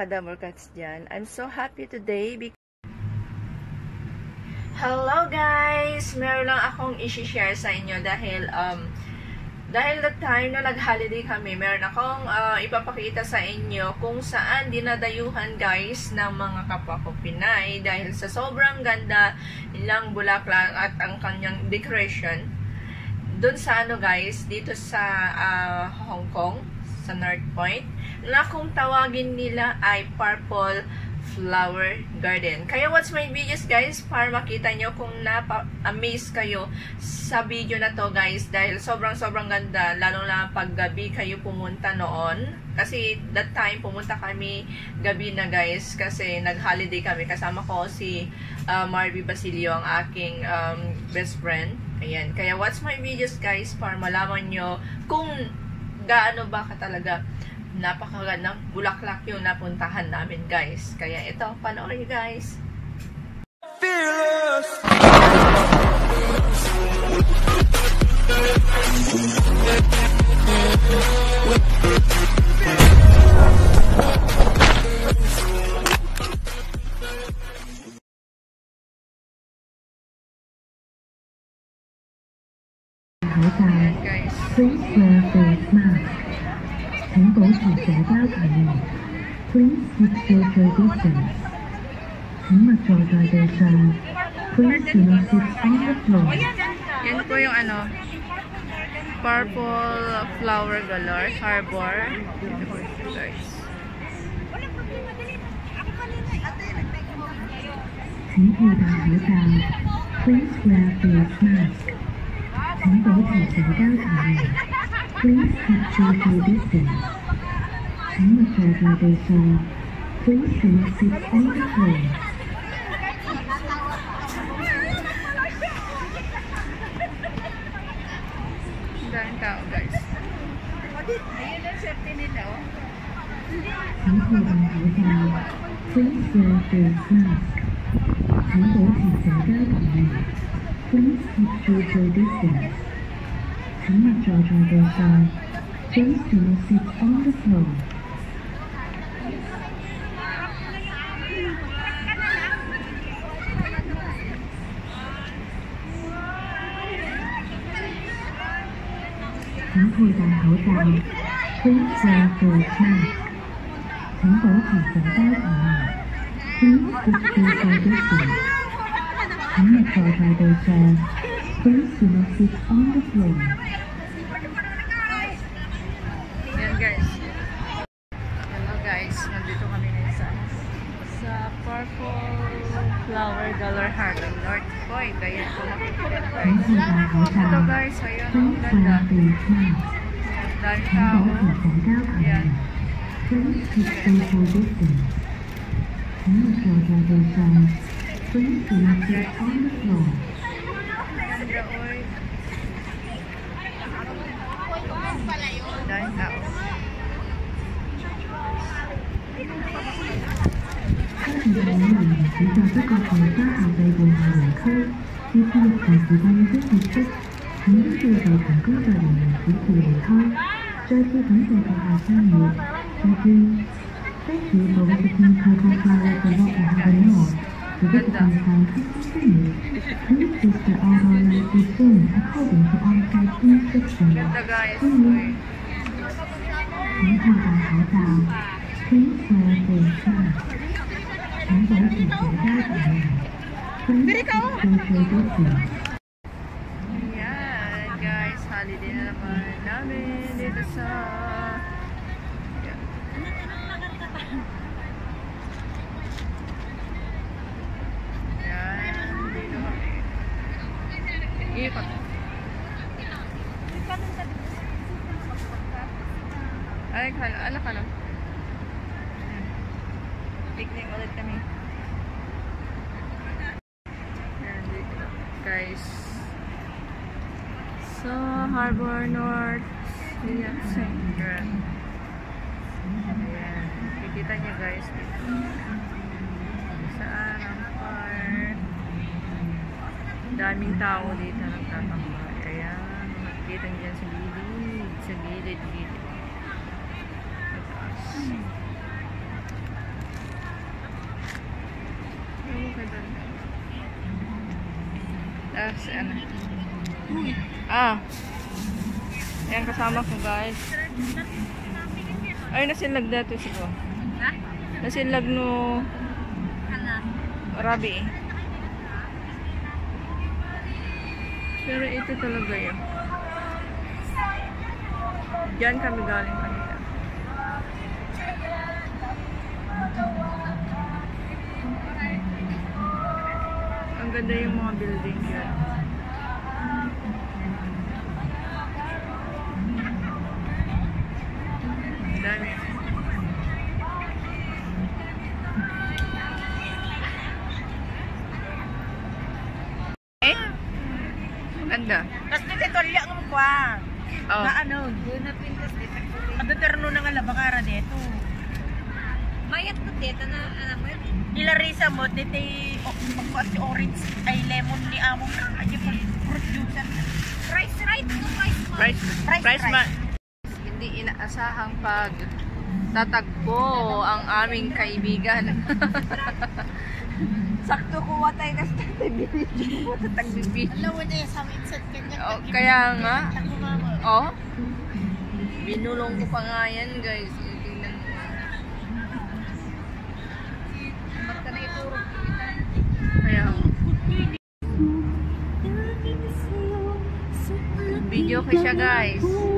Kadamor cats dyan? I'm so happy today because Hello guys! Meron lang akong isi-share sa inyo dahil um, dahil the time na nag-holiday kami, meron akong uh, ipapakita sa inyo kung saan dinadayuhan guys ng mga kapwa ko Pinay dahil sa sobrang ganda nilang bulaklak at ang kanyang decoration doon sa ano guys, dito sa uh, Hong Kong, sa North Point, na kung tawagin nila ay Purple Flower Garden. Kaya watch my videos guys? Para makita nyo kung napa-amaze kayo sa video na to guys. Dahil sobrang sobrang ganda. Lalo na pag gabi kayo pumunta noon. Kasi that time pumunta kami gabi na guys. Kasi nag-holiday kami. Kasama ko si uh, Marby Basilio ang aking um, best friend. Ayan. Kaya watch my videos guys? Para malaman nyo kung gaano ba ka talaga napakagandang bulaklak yung napuntahan namin guys. Kaya ito, panoorin guys. Fearless! 请保持社交距离。Please keep social distance。请勿坐在地上。Please do not sit on the floor。Yan po yung ano, purple flower galore, harbor. Guys. 请佩戴口罩。Please wear face mask。请保持社交距离。Please keep social distance. 请勿坐在地上。Please do not sit on the floor. Daming tao, guys. Ayun ang swerte nila, oh. 请佩戴口罩。Please wear face mask. 请保持社交距离。Please keep social distance. 请勿坐在地上。Please do not sit on the floor. chúng tôi đang hỗ trợ chúng giờ từ cha. Chúng tôi học chúng tôi ở nhà chúng tôi chúng tôi biết gì chúng là tôi và tôi cha chúng chỉ là sự ấn đức hello Guys, nandito kami ngayon sa, sa purple Flower Dollar Harlem North Point. Ayan po makikita guys. Ito guys, ayan ang ganda. Dahil tao. Ayan. Please keep social distance. Please do not sit on the floor. Ganda oy. Dahil tao. chỉ cho các con còn quá hào đầy buồn hào lại không như khu vực và sự quan rất nhiệt tích những người vào cảm cứ và đồng hành chỉ từ đời thôi. Cho khi vấn đề còn hào sang nhiều. Cho khi các dự bộ và thực hiện thời gian qua là còn vô cùng hào đầy ngọt từ các cuộc hành sáng khác rất nhiều thứ nhất là sự ao đo là từ phương according to all type instruction cũng như những hoàn toàn hải tạo khiến sự tồn tại Pili ka Ayan, guys. Holiday na naman namin dito sa... Ayan, dito kami. Ikot. Ay, kala, ala ka lang picnic ulit kami. Ayan, guys. So, Harbor North Liat Center. Ayan. Kikita niyo guys dito. Saan ang park? Daming tao dito nagtatambay. Ayan. Makikita niyo sa gilid. Sa gilid, gilid. Si ano. Ah. Yan kasama ko guys. Ay nasinlag dito sigo. Ha? Nasinlag no? Rabi. Pero ito talaga yun. Diyan kami galing kanina. Ang ganda yung mga building yun. Ang dami. Eh? Ganda. Tapos dito tolya ng kwa. Oh. Na ano? Dito. Ada terno na nga labakara dito. Mayat ko dito na alam mo yun. Ilarisa mo dito pagkuat si orange ay lemon ni amo ay pag fruit juice. Rice right no rice mo. Price, Price, price, price. ma. Hindi inaasahang pag tatagpo ang aming kaibigan. Sakto kuha tayo kasi tagbibidyo mo tagbibidyo. Alam mo na yung sa minsan kanya. Oh, kaya nga. Oh. Binulong ko pa nga yan guys. Tingnan mo. Ba't ka na ituro? Kaya video ko siya guys.